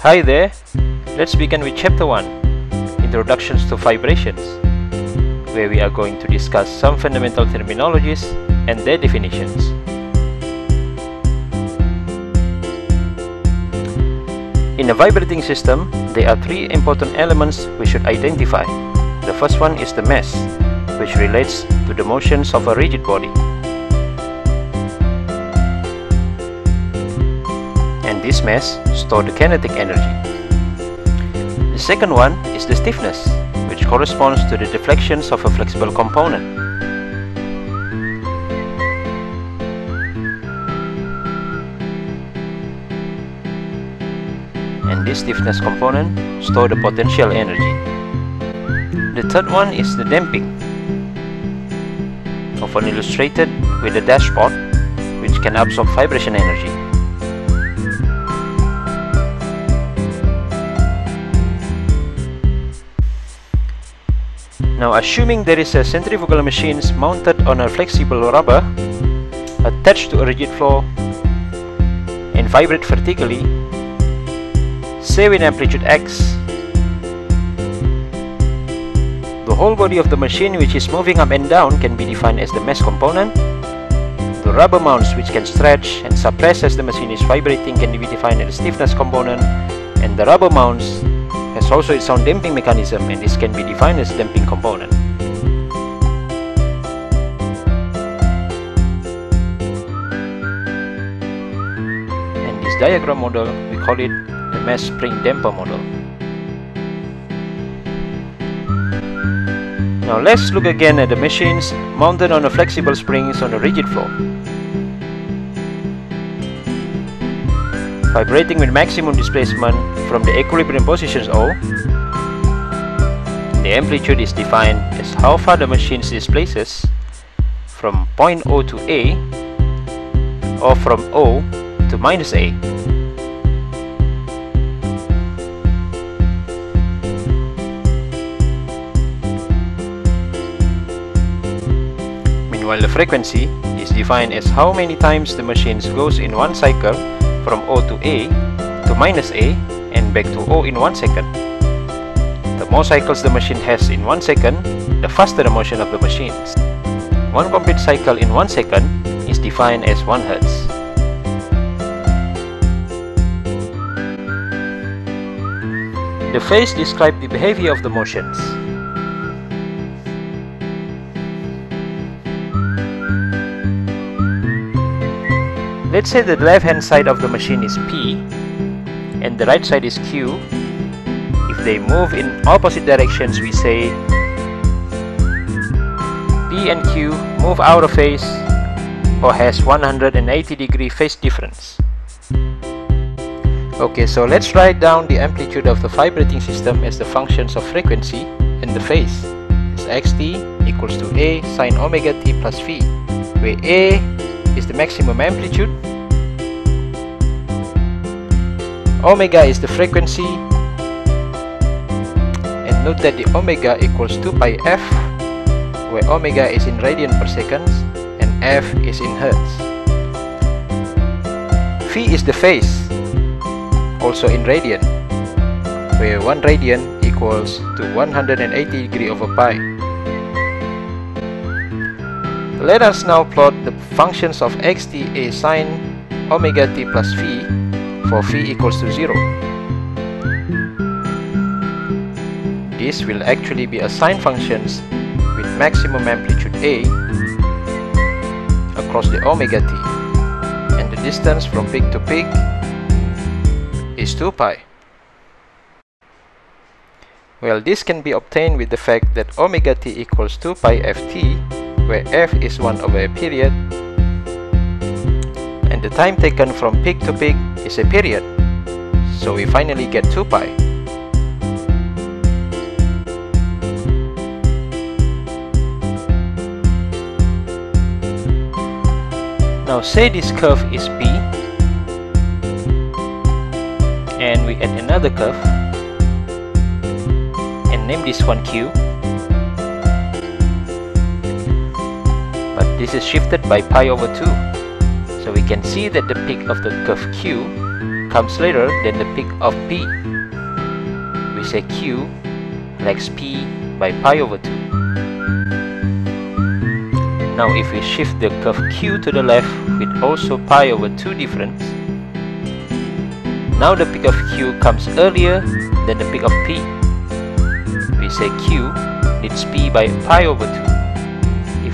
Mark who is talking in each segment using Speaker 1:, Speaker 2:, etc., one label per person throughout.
Speaker 1: Hi there, let's begin with chapter 1 Introductions to Vibrations where we are going to discuss some fundamental terminologies and their definitions. In a vibrating system, there are three important elements we should identify. The first one is the mass, which relates to the motions of a rigid body. This mass store the kinetic energy. The second one is the stiffness, which corresponds to the deflections of a flexible component. And this stiffness component store the potential energy. The third one is the damping, often illustrated with a dashpot, which can absorb vibration energy. Now assuming there is a centrifugal machine mounted on a flexible rubber attached to a rigid floor and vibrate vertically, say with amplitude x, the whole body of the machine which is moving up and down can be defined as the mass component. The rubber mounts which can stretch and suppress as the machine is vibrating can be defined as the stiffness component and the rubber mounts also its own damping mechanism and this can be defined as damping component. And this diagram model, we call it the mass spring damper model. Now let's look again at the machines mounted on a flexible springs on a rigid floor. Vibrating with maximum displacement from the equilibrium positions O, the amplitude is defined as how far the machine displaces from point O to A or from O to minus A. Meanwhile, the frequency is defined as how many times the machine goes in one cycle from O to A to minus A and back to O in 1 second. The more cycles the machine has in 1 second, the faster the motion of the machines. One complete cycle in 1 second is defined as 1 Hz. The phase describes the behavior of the motions. Let's say the left hand side of the machine is P and the right side is Q. If they move in opposite directions we say P and Q move out of phase or has 180 degree phase difference. Okay, so let's write down the amplitude of the vibrating system as the functions of frequency and the phase. It's xt equals to A sine omega t plus phi, where A the maximum amplitude, omega is the frequency, and note that the omega equals 2 pi f, where omega is in radian per second and f is in hertz. Phi is the phase, also in radian, where 1 radian equals to 180 degree over pi. Let us now plot the functions of xt a sine omega t plus phi for phi equals to 0. This will actually be a sine functions with maximum amplitude a across the omega t and the distance from peak to peak is 2 pi. Well, this can be obtained with the fact that omega t equals 2 pi ft where f is 1 over a period. And the time taken from peak to peak is a period. So we finally get 2 pi. Now say this curve is b and we add another curve. And name this one q but this is shifted by pi over 2 so we can see that the peak of the curve q comes later than the peak of P. We say Q lags P by pi over 2. Now if we shift the curve Q to the left with also pi over 2 difference, now the peak of Q comes earlier than the peak of P. We say Q needs P by pi over 2.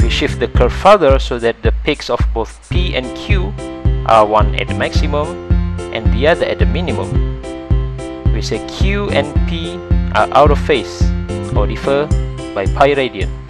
Speaker 1: We shift the curve further so that the peaks of both P and Q are one at the maximum and the other at the minimum, we say Q and P are out of phase or differ by pi radian.